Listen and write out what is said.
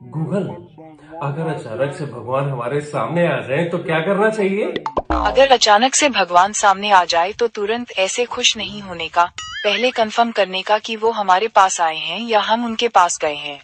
Google, अगर अचानक से भगवान हमारे सामने आ जाए तो क्या करना चाहिए? अगर अचानक से भगवान सामने आ जाए तो तुरंत ऐसे खुश नहीं होने का, पहले कंफर्म करने का कि वो हमारे पास आए हैं या हम उनके पास गए हैं।